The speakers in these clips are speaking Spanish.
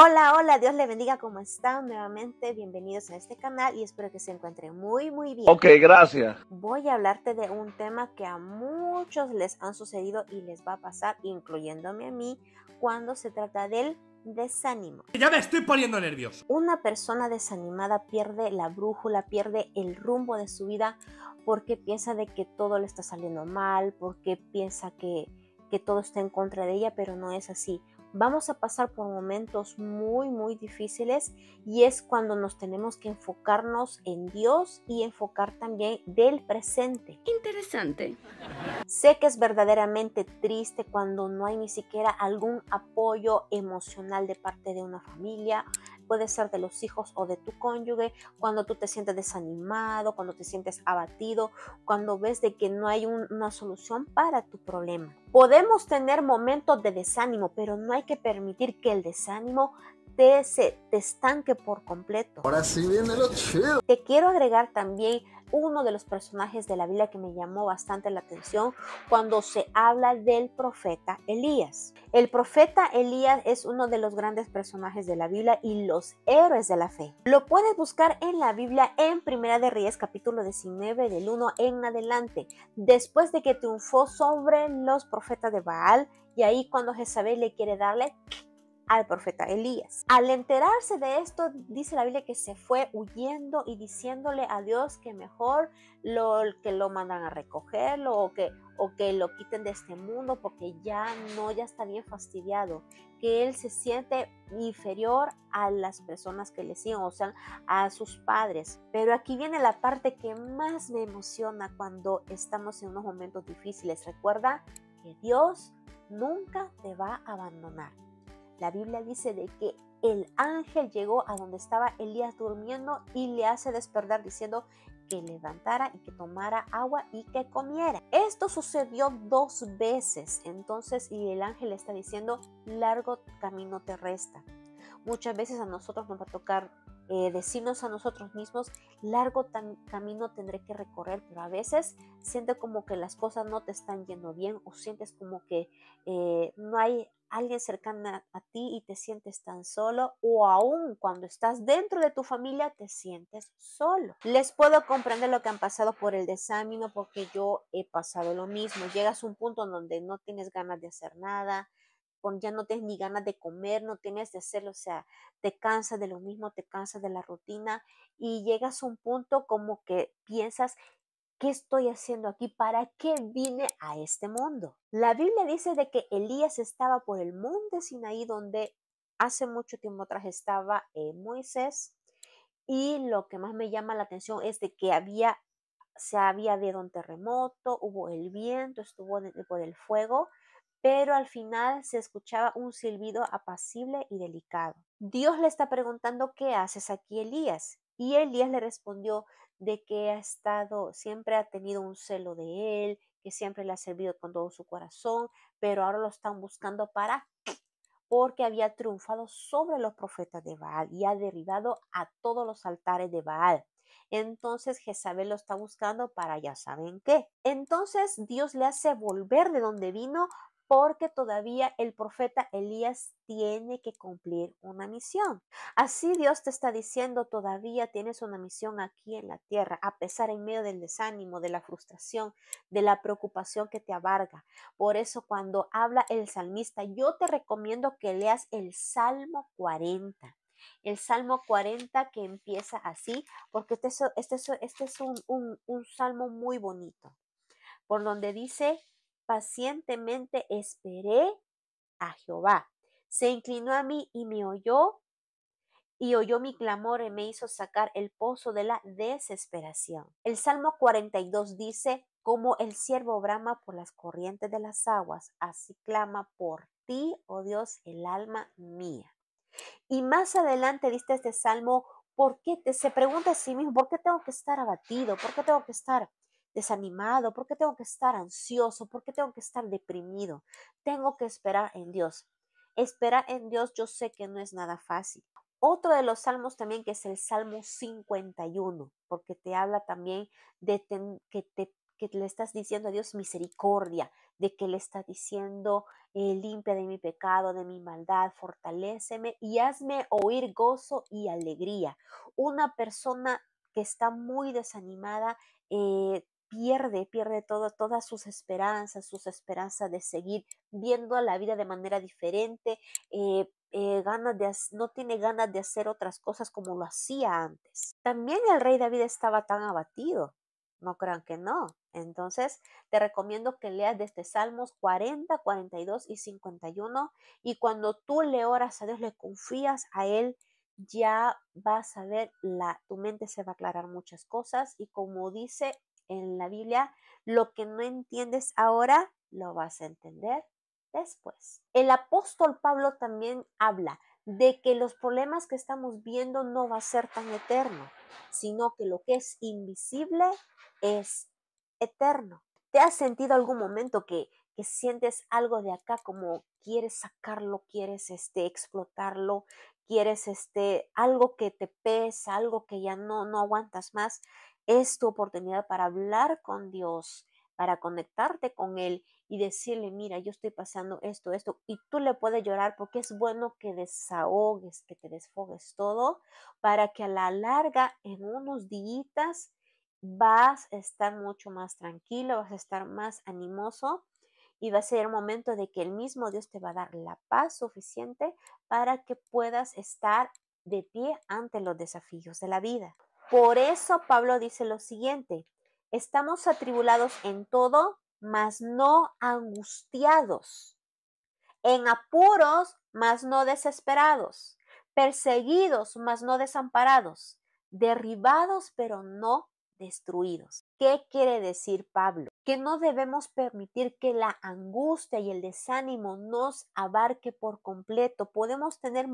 Hola, hola, Dios le bendiga, ¿cómo están? Nuevamente, bienvenidos a este canal y espero que se encuentren muy, muy bien. Ok, gracias. Voy a hablarte de un tema que a muchos les han sucedido y les va a pasar, incluyéndome a mí, cuando se trata del desánimo. Ya me estoy poniendo nervioso. Una persona desanimada pierde la brújula, pierde el rumbo de su vida porque piensa de que todo le está saliendo mal, porque piensa que, que todo está en contra de ella, pero no es así vamos a pasar por momentos muy, muy difíciles y es cuando nos tenemos que enfocarnos en Dios y enfocar también del presente. Interesante. Sé que es verdaderamente triste cuando no hay ni siquiera algún apoyo emocional de parte de una familia, puede ser de los hijos o de tu cónyuge, cuando tú te sientes desanimado, cuando te sientes abatido, cuando ves de que no hay una solución para tu problema. Podemos tener momentos de desánimo, pero no hay que permitir que el desánimo te, se, te estanque por completo. Ahora sí viene lo chido. Te quiero agregar también uno de los personajes de la Biblia que me llamó bastante la atención cuando se habla del profeta Elías. El profeta Elías es uno de los grandes personajes de la Biblia y los héroes de la fe. Lo puedes buscar en la Biblia en Primera de Reyes capítulo 19 del 1 en adelante, después de que triunfó sobre los profetas de Baal y ahí cuando Jezabel le quiere darle al profeta Elías. Al enterarse de esto, dice la Biblia que se fue huyendo y diciéndole a Dios que mejor lo, que lo mandan a recogerlo o que, o que lo quiten de este mundo porque ya no, ya está bien fastidiado, que él se siente inferior a las personas que le siguen, o sea, a sus padres. Pero aquí viene la parte que más me emociona cuando estamos en unos momentos difíciles. Recuerda que Dios nunca te va a abandonar. La Biblia dice de que el ángel llegó a donde estaba Elías durmiendo y le hace despertar diciendo que levantara y que tomara agua y que comiera. Esto sucedió dos veces, entonces, y el ángel está diciendo, largo camino te resta. Muchas veces a nosotros nos va a tocar eh, decirnos a nosotros mismos, largo camino tendré que recorrer, pero a veces sientes como que las cosas no te están yendo bien o sientes como que eh, no hay alguien cercano a ti y te sientes tan solo o aún cuando estás dentro de tu familia te sientes solo. Les puedo comprender lo que han pasado por el desánimo porque yo he pasado lo mismo. Llegas a un punto donde no tienes ganas de hacer nada, ya no tienes ni ganas de comer, no tienes de hacerlo, o sea, te cansas de lo mismo, te cansas de la rutina y llegas a un punto como que piensas, ¿qué estoy haciendo aquí? ¿Para qué vine a este mundo? La Biblia dice de que Elías estaba por el monte Sinaí donde hace mucho tiempo atrás estaba eh, Moisés y lo que más me llama la atención es de que había se había habido un terremoto, hubo el viento, estuvo por el fuego pero al final se escuchaba un silbido apacible y delicado. Dios le está preguntando qué haces aquí, Elías. Y Elías le respondió de que ha estado, siempre ha tenido un celo de él, que siempre le ha servido con todo su corazón, pero ahora lo están buscando para porque había triunfado sobre los profetas de Baal y ha derribado a todos los altares de Baal. Entonces Jezabel lo está buscando para ya saben qué. Entonces Dios le hace volver de donde vino porque todavía el profeta Elías tiene que cumplir una misión. Así Dios te está diciendo, todavía tienes una misión aquí en la tierra, a pesar en medio del desánimo, de la frustración, de la preocupación que te abarga. Por eso cuando habla el salmista, yo te recomiendo que leas el Salmo 40. El Salmo 40 que empieza así, porque este es, este este es un, un salmo muy bonito, por donde dice, pacientemente esperé a Jehová. Se inclinó a mí y me oyó, y oyó mi clamor y me hizo sacar el pozo de la desesperación. El Salmo 42 dice, como el siervo brama por las corrientes de las aguas, así clama por ti, oh Dios, el alma mía. Y más adelante dice este salmo, ¿por qué te, se pregunta a sí mismo, ¿por qué tengo que estar abatido? ¿Por qué tengo que estar desanimado? ¿Por qué tengo que estar ansioso? ¿Por qué tengo que estar deprimido? Tengo que esperar en Dios. Esperar en Dios yo sé que no es nada fácil. Otro de los salmos también que es el Salmo 51, porque te habla también de que, te, que le estás diciendo a Dios misericordia, de que le estás diciendo eh, limpia de mi pecado, de mi maldad, fortaléceme y hazme oír gozo y alegría. Una persona que está muy desanimada eh, pierde, pierde todo, todas sus esperanzas, sus esperanzas de seguir viendo la vida de manera diferente, eh, eh, ganas de, no tiene ganas de hacer otras cosas como lo hacía antes. También el rey David estaba tan abatido, no crean que no. Entonces, te recomiendo que leas desde Salmos 40, 42 y 51 y cuando tú le oras a Dios, le confías a Él, ya vas a ver, la, tu mente se va a aclarar muchas cosas y como dice en la Biblia, lo que no entiendes ahora, lo vas a entender después. El apóstol Pablo también habla de que los problemas que estamos viendo no va a ser tan eterno, sino que lo que es invisible es eterno. ¿Te has sentido algún momento que, que sientes algo de acá como quieres sacarlo, quieres este explotarlo, quieres este algo que te pesa, algo que ya no no aguantas más? Es tu oportunidad para hablar con Dios, para conectarte con Él y decirle, mira, yo estoy pasando esto, esto, y tú le puedes llorar porque es bueno que desahogues, que te desfogues todo, para que a la larga, en unos días, vas a estar mucho más tranquilo, vas a estar más animoso y va a ser el momento de que el mismo Dios te va a dar la paz suficiente para que puedas estar de pie ante los desafíos de la vida. Por eso Pablo dice lo siguiente, estamos atribulados en todo, mas no angustiados, en apuros, mas no desesperados, perseguidos, mas no desamparados, derribados, pero no destruidos. ¿Qué quiere decir Pablo? Que no debemos permitir que la angustia y el desánimo nos abarque por completo. Podemos tener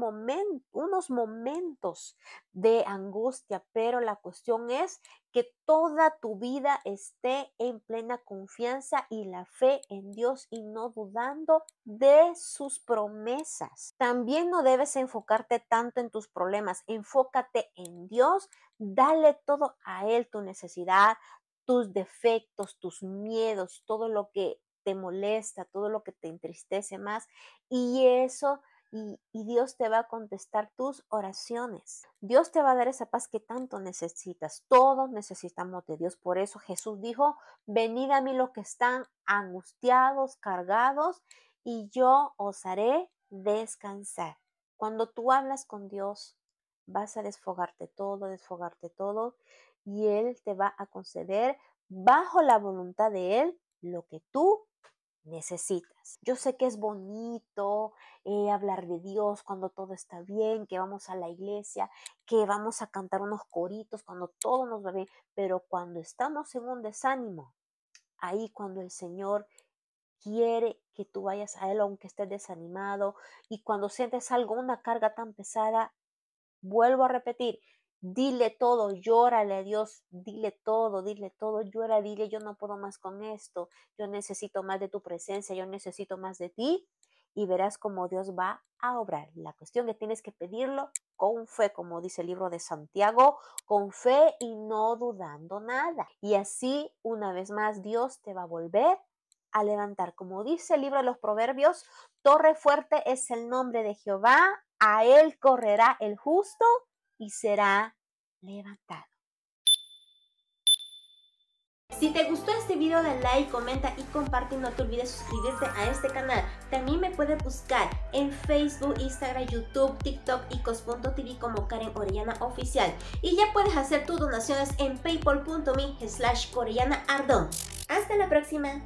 unos momentos de angustia, pero la cuestión es que toda tu vida esté en plena confianza y la fe en Dios y no dudando de sus promesas. También no debes enfocarte tanto en tus problemas, enfócate en Dios, dale todo a Él, tu necesidad, tus defectos, tus miedos, todo lo que te molesta, todo lo que te entristece más y eso y, Dios te va a contestar tus oraciones. Dios te va a dar esa paz que tanto necesitas. Todos necesitamos de Dios. Por eso Jesús dijo, venid a mí los que están angustiados, cargados, y yo os haré descansar. Cuando tú hablas con Dios, vas a desfogarte todo, desfogarte todo, y Él te va a conceder bajo la voluntad de Él lo que tú necesitas. Yo sé que es bonito eh, hablar de Dios cuando todo está bien, que vamos a la iglesia, que vamos a cantar unos coritos cuando todo nos va bien, pero cuando estamos en un desánimo, ahí cuando el Señor quiere que tú vayas a Él aunque estés desanimado y cuando sientes algo, una carga tan pesada, vuelvo a repetir, Dile todo, llórale a Dios, dile todo, dile todo, llora, dile yo no puedo más con esto, yo necesito más de tu presencia, yo necesito más de ti y verás cómo Dios va a obrar. La cuestión que tienes que pedirlo con fe, como dice el libro de Santiago, con fe y no dudando nada. Y así, una vez más, Dios te va a volver a levantar. Como dice el libro de los Proverbios, torre fuerte es el nombre de Jehová, a él correrá el justo y será levantado. Si te gustó este video, dale like, comenta y comparte. No te olvides suscribirte a este canal. También me puedes buscar en Facebook, Instagram, YouTube, TikTok y cos.tv como Karen Orellana Oficial. Y ya puedes hacer tus donaciones en paypal.me slash Ardón. Hasta la próxima.